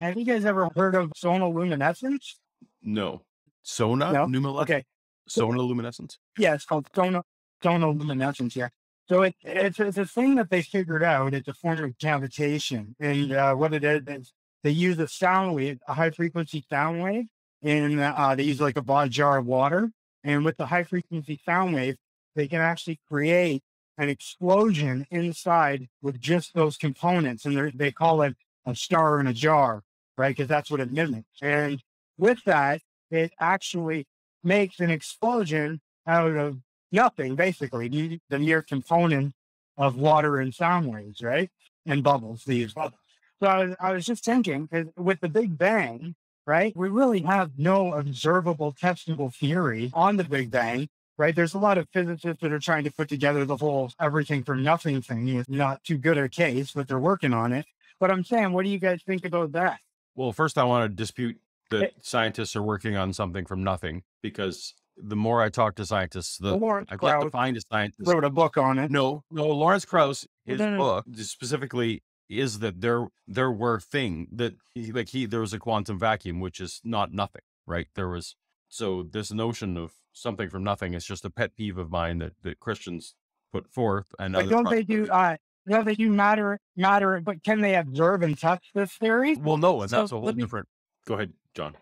Have you guys ever heard of sonoluminescence? No. Sona No? Numile- Okay. Sonoluminescence? Yeah, it's called sono, sonoluminescence. Yeah. So it, it's, it's a thing that they figured out. It's a form of cavitation. And uh, what it is, is they use a sound wave, a high frequency sound wave, and uh, they use like a jar of water. And with the high frequency sound wave, they can actually create an explosion inside with just those components. And they call it a star in a jar, right? Because that's what it mimics. And with that, it actually makes an explosion out of nothing, basically, the, mere component of water and sound waves, right? And bubbles, these bubbles. So I was, I was just thinking, with the Big Bang, right, we really have no observable, testable theory on the Big Bang, right? There's a lot of physicists that are trying to put together the whole everything from nothing thing. It's not too good a case, but they're working on it. But I'm saying, what do you guys think about that? Well, first, I want to dispute that Eh. scientists are working on something from nothing because the more I talk to scientists, the Lawrence I got to find a scientist. wrote a book on it. No, no, Lawrence Krauss, his no, no. book specifically is that there there were thing that he, like he there was a quantum vacuum, which is not nothing, right? There was so this notion of something from nothing is just a pet peeve of mine that that Christians put forth and But don't they do? Uh, don't they do matter? Matter? But can they observe and touch this theory? well, no, and So that's a whole let me- different. Go ahead, John.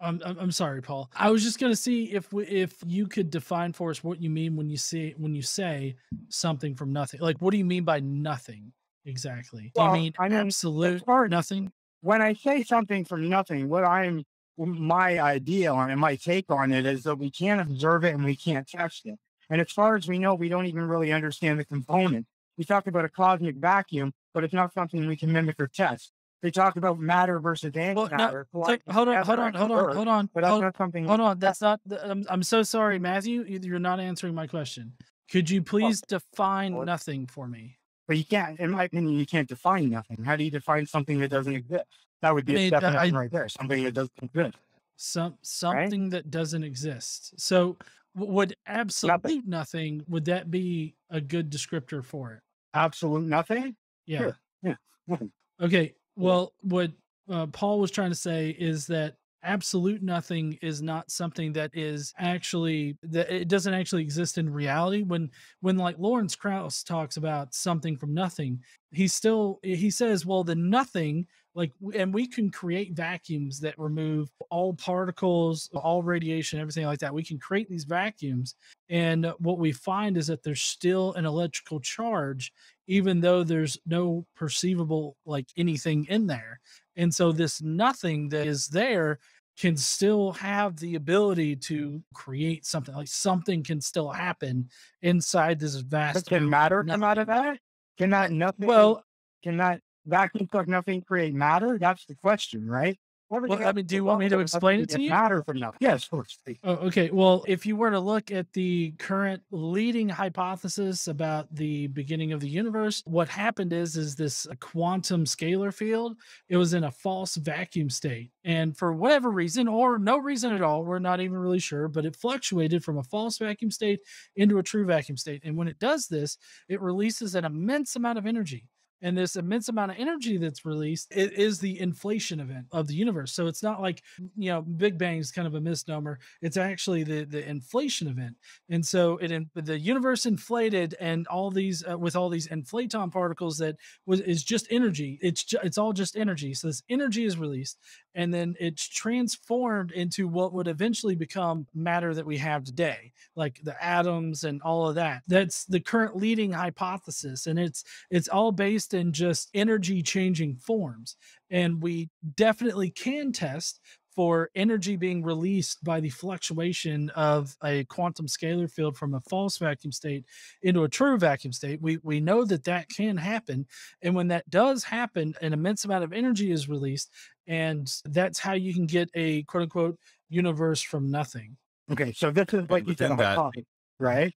I'm, I'm I'm sorry, Paul. I was just gonna see if if you could define for us what you mean when you say when you say something from nothing. Like, what do you mean by nothing exactly? Do Well, you mean I mean, absolute far- nothing? When I say something from nothing, what I'm my idea on and my take on it is that we can't observe it and we can't touch it. And as far as we know, we don't even really understand the component. We talk about a cosmic vacuum, but it's not something we can mimic or test. They talk about matter versus Well, no, antimatter. Hold on, hold on, hold on, hold on, But that's hold, not something. hold on. That's not. I'm I'm so sorry, Matthew. you- You're not answering my question. Could you please define well, nothing for me? But you can't, in my opinion, you can't define nothing. How do you define something that doesn't exist? That would be mean, a I- definition I- right there. Something that doesn't exist. Some something that doesn't exist. So, would absolute nothing would that be a good descriptor for it? Absolute nothing. Yeah. Sure. Yeah. Nothing. Okay. Well, what uh, Paul was trying to say is that absolute nothing is not something that is actually that it doesn't actually exist in reality. When when like Lawrence Krauss talks about something from nothing, he still he says, well, the nothing like and we can create vacuums that remove all particles all radiation everything like that we can create these vacuums and what we find is that there's still an electrical charge even though there's no perceivable like anything in there and so this nothing that is there can still have the ability to create something like something can still happen inside this vast can matter come out of that? Can that nothing? well can that vacuum like nothing create matter? That's the question, right? Everything Well, I mean, do you want me to explain it to you? Matter from nothing. Yes, of course. Oh, okay. Well, if you were to look at the current leading hypothesis about the beginning of the universe, what happened is is this uh, quantum scalar field. It was in a false vacuum state, and for whatever reason or no reason at all, we're not even really sure, but it fluctuated from a false vacuum state into a true vacuum state. And when it does this, it releases an immense amount of energy. And this immense amount of energy that's released it is the inflation event of the universe. So it's not like you know Big Bang is kind of a misnomer. It's actually the the inflation event. And so it in, the universe inflated, and all these uh, with all these inflaton particles that was is just energy. It's ju- it's all just energy. So this energy is released, and then it's transformed into what would eventually become matter that we have today, like the atoms and all of that. That's the current leading hypothesis, and it's it's all based in just energy changing forms. And we definitely can test for energy being released by the fluctuation of a quantum scalar field from a false vacuum state into a true vacuum state. We we know that that can happen, and when that does happen, an immense amount of energy is released, and that's how you can get a quote unquote universe from nothing. Okay, so this is like you said, within that- hypothesis, right?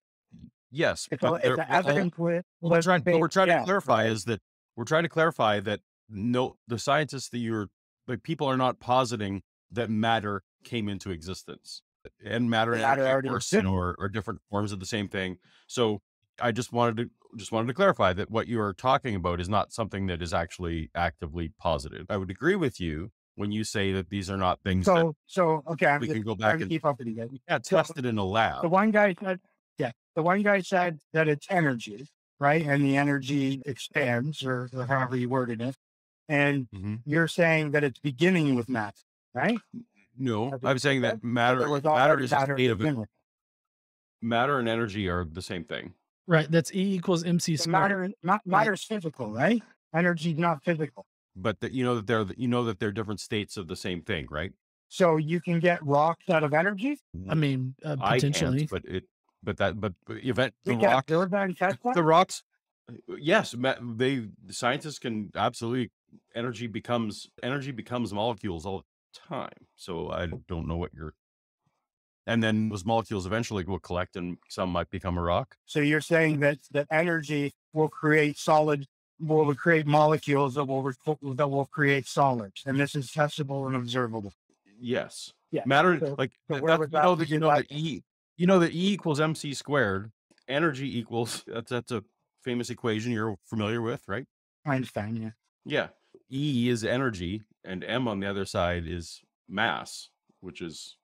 Yes, It's, a, it's an evidence Well, we're trying, what we're trying to clarify right? is that we're trying to clarify that no, the scientists that you're, like, people are not positing that matter came into existence, and matter and already of course, existed. you know, are, are different forms of the same thing. So, I just wanted to just wanted to clarify that what you are talking about is not something that is actually actively posited. I would agree with you when you say that these are not things that So, so okay, I'm we just can go back to and keep up with you guys. yeah, So- test it in a lab. The one guy said, yeah, the one guy said that it's energy, right? And the energy expands, or, or however you worded it. And Mhm. you're saying that it's beginning with math, right? No, I'm saying that matter matter is a matter to state of begin with. matter and energy are the same thing. Right. That's E equals MC So squared. Matter, ma- matter is physical, right? Energy is not physical. But that you know that they're you know that they're different states of the same thing, right? So you can get rocks out of energy. I mean, uh, I potentially. can't, but it but that but event the rock do it by the rocks uh, yes ma- they scientists can absolutely energy becomes energy becomes molecules all the time so i don't know what you're and then those molecules eventually will collect and some might become a rock. So you're saying that that energy will create solid, will create molecules that will that will create solids, and this is testable and observable. yes. Yeah, matter so- like so that- where that's- was you that know that you know that begin e you know that e equals mc squared energy equals that's that's a famous equation you're familiar with right Einstein, yeah. Yeah. E is energy and M on the other side is mass, which is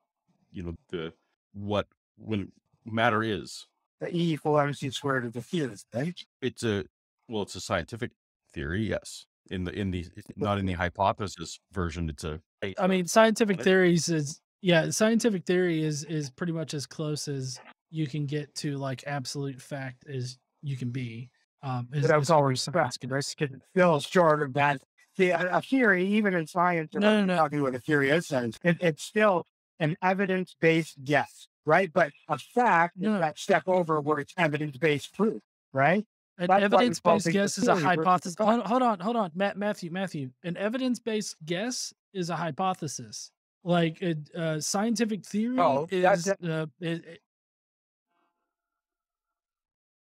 you know the what when matter is. The E equals mc squared is the theory, right? It's a well, it's a scientific theory, yes. In the in the not in the hypothesis version, it's a I mean, scientific theories is yeah, scientific theory is is pretty much as close as you can get to like absolute fact as you can be. Um, as, But that was always as science fact, right? goes. Feels short of that. See, a, a theory, even in science, No, no, no. talking what a theory is, science, it, it's still an evidence-based guess, right? But a fact is that step over where it's evidence-based proof, right? An That's why we call evidence-based guess is a hypothesis. Hold, hold on, hold on, Matt, Matthew, Matthew. An evidence-based guess is a hypothesis. Like a, uh, scientific theory Oh, that's is uh, it, it-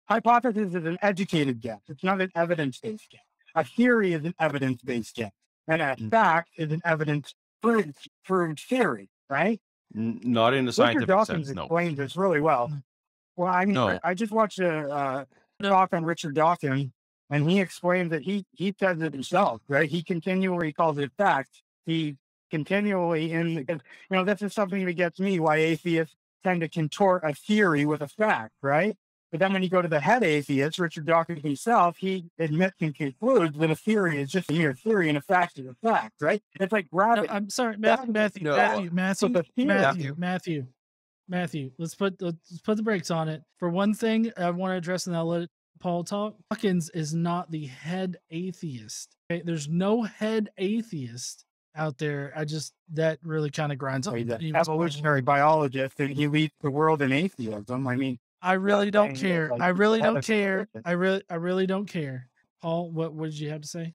Hypothesis is an educated guess. It's not an evidence-based guess. A theory is an evidence-based guess, and a Mm. fact is an evidence-proved proved theory, right? n- not in a Richard scientific Dawkins sense. No. explains this really well. Mm. Well, I mean, No. I, I just watched a uh, No. talk on Richard Dawkins, and he explained that he he says it himself, right? He continually calls it fact. He continually in because you know this is something that gets me why atheists tend to contort a theory with a fact, right? But then when you go to the head atheist, Richard Dawkins himself, he admits and concludes that a theory is just a mere theory and a fact is a fact, right? It's like no. I'm sorry, Matthew, Matthew, No, Matthew, Matthew, the theory- Matthew, Matthew, Matthew. Let's put let's put the brakes on it. For one thing, I want to address, and I'll let Paul talk. Dawkins is not the head atheist. Okay? There's no head atheist out there. I just that really kind of grinds So on he's me. an He was- evolutionary biologist, and he leads the world in atheism. I mean, I really don't care. like, I really don't care. religion. I really, I really don't care. Paul, what what did you have to say?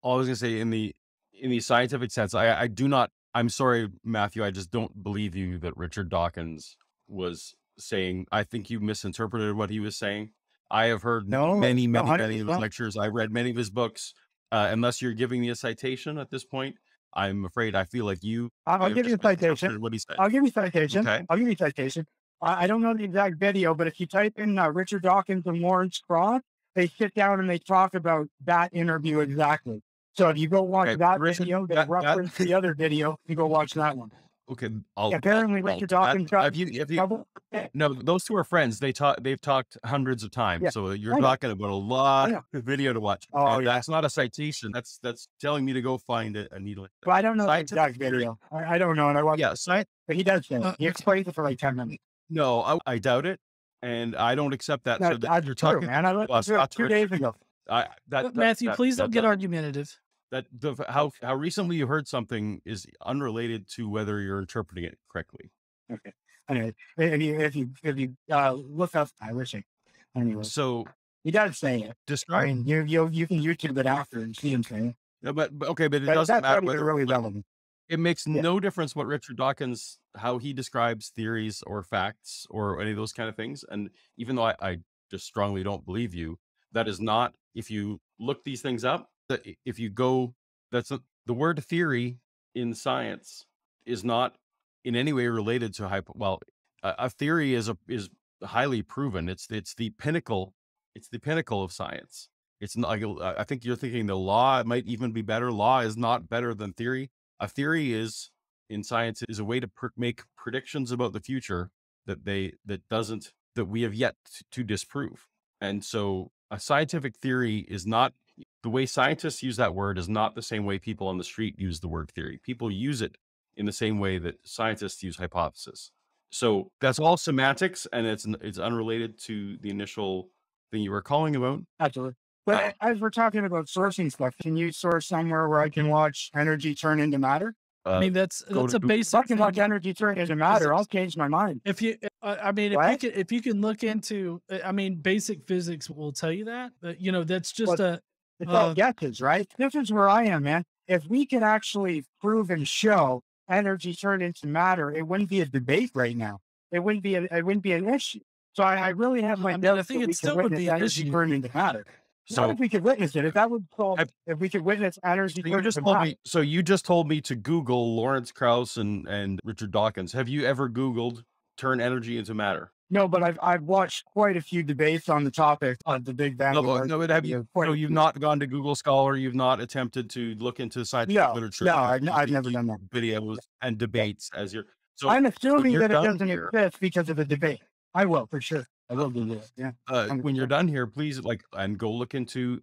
all I was gonna say in the in the scientific sense, I I do not. I'm sorry, Matthew. I just don't believe you that Richard Dawkins was saying. I think you misinterpreted what he was saying. I have heard No, many, no, many, many of his lectures. I read many of his books. Uh, unless you're giving me a citation at this point, I'm afraid I feel like you. I'll, give you a citation. What he said. I'll give you citation. Okay. I'll give you citation. I, I don't know the exact video, but if you type in uh, Richard Dawkins and Lawrence Krauss, they sit down and they talk about that interview exactly. So if you go watch Okay, that Richard- video, they that- that- reference the other video. You go watch that one. Okay, I'll. Apparently, well, Richard that- Dawkins got if you, if you, trouble. no, those two are friends. They talk. They've talked hundreds of times. Yeah, So you're know. talking about a lot know. of video to watch. Oh, And yeah. That's not a citation. That's that's telling me to go find a, a needle. But I don't know the Scientific exact video. I, I don't know, and I watched. Yeah, science. But he does say it. Uh, He explains it for like ten minutes. No, I, I doubt it, and I don't accept that. No, so that that's you're true, talking. man. I listened well, to two days ago. I, that, But that- Matthew, that- please that- don't get that- argumentative. That the how how recently you heard something is unrelated to whether you're interpreting it correctly. Okay. Anyway, if you if you if you uh, look up, I wish I. Anyway, So he does say it. I describe. mean, you you you can YouTube it after and see him say it. No, but, but okay, but it But doesn't matter whether really relevant. it makes Yeah. no difference what Richard Dawkins how he describes theories or facts or any of those kind of things. And even though I, I just strongly don't believe you, that is not if you look these things up. That if you go, that's a, the word theory in science is not in any way related to hypo. Well, a, a theory is a is highly proven. It's it's the pinnacle. It's the pinnacle of science. It's not. I think you're thinking the law might even be better. Law is not better than theory. a theory is in science is a way to make predictions about the future that they that doesn't that we have yet to disprove. And so a scientific theory is not the way scientists use that word is not the same way people on the street use the word theory. People use it in the same way that scientists use hypothesis. So that's all semantics and it's it's unrelated to the initial thing you were calling about. Absolutely. But as we're talking about sourcing stuff, can you source somewhere where I can watch energy turn into matter? Uh, I mean, that's that's a Google. If basic. can watch thing. energy turn into matter, I'll change my mind. If you, uh, I mean, if you can, if you can look into, uh, I mean, basic physics will tell you that. But you know, that's just But- a It's all Uh, guesses, right? This is where I am, man. If we could actually prove and show energy turned into matter, it wouldn't be a debate right now. It wouldn't be a, it wouldn't be an issue. So I, I really have my I mean, I think it still would be an issue. turned into matter. So Not if we could witness it. If that would solve, I- if we could witness energy So you just told me. So you just told me to Google Lawrence Krauss and and Richard Dawkins. Have you ever Googled turn energy into matter? No, but I've I've watched quite a few debates on the topic of the Big Bang. No, but- no, but have you? a you've not gone to Google Scholar. You've not attempted to look into scientific No, literature. no, I've, I've never done that. videos and debates as your. So I'm assuming that it doesn't here. exist because of a debate. I will for sure. I will do that. Yeah. uh, when you're done here, please like and go look into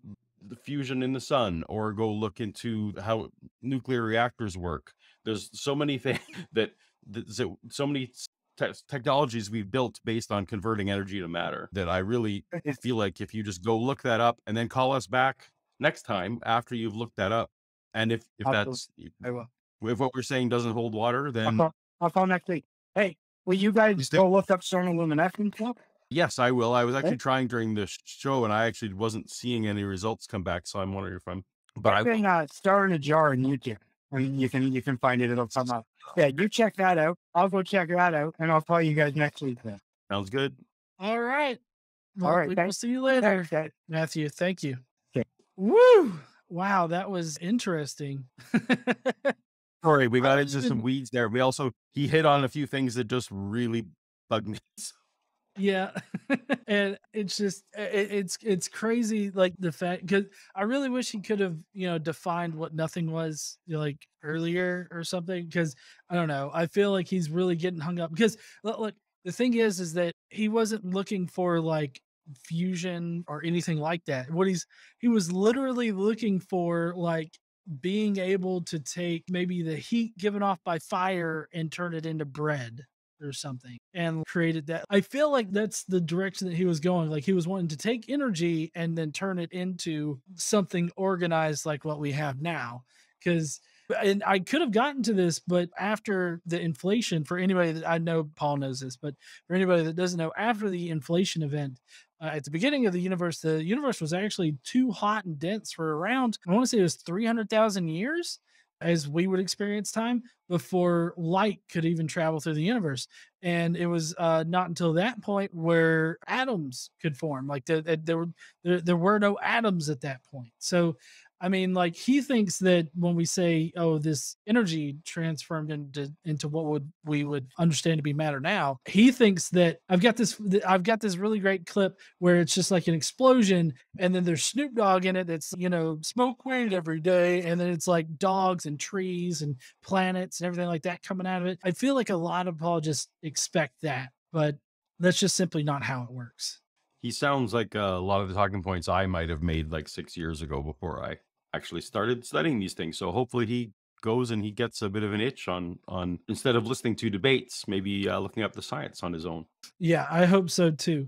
the fusion in the sun, or go look into how nuclear reactors work. There's so many things that, that so many te- technologies we've built based on converting energy to matter that I really feel like if you just go look that up and then call us back next time after you've looked that up, and if if that's if what we're saying doesn't hold water, I'll then call, I'll call next week. Hey, will you guys You still- go look up sonoluminescence stuff? yes, I will. I was actually Okay. trying during the show, and I actually wasn't seeing any results come back, so I'm wondering if I'm. But I I think uh, Star in a Jar on YouTube. I mean, you can you can find it. It'll come up. Yeah, you check that out. I'll go check that out, and I'll call you guys next week. Then. sounds good. all right. All Well, right, we will thanks. see you later, Thanks. Matthew. Thank you. Okay. Woo! Wow, that was interesting. Sorry, we got into some weeds there. We also he hit on a few things that just really bugged me. Yeah, and it's just it, it's it's crazy like the fact because I really wish he could have you know defined what nothing was you know, like earlier or something because I don't know I feel like he's really getting hung up because look the thing is is that he wasn't looking for like fusion or anything like that what he's he was literally looking for like being able to take maybe the heat given off by fire and turn it into bread or something and created that. I feel like that's the direction that he was going. Like he was wanting to take energy and then turn it into something organized like what we have now. Because and I could have gotten to this, but after the inflation, for anybody that I know, Paul knows this, but for anybody that doesn't know, after the inflation event, uh, at the beginning of the universe, the universe was actually too hot and dense for around, I want to say it was 300,000 years as we would experience time before light could even travel through the universe. And it was uh, not until that point where atoms could form. Like there, there, were there were no atoms at that point. So I mean, like he thinks that when we say, "Oh, this energy transformed into into what would we would understand to be matter now," he thinks that I've got this I've got this really great clip where it's just like an explosion, and then there's Snoop Dogg in it that's you know smoke weed every day, and then it's like dogs and trees and planets and everything like that coming out of it. I feel like a lot of apologists expect that, but that's just simply not how it works. He sounds like uh, a lot of the talking points I might have made like six years ago before I actually started studying these things. So hopefully he goes and he gets a bit of an itch on on instead of listening to debates, maybe uh, looking up the science on his own. Yeah, I hope so too.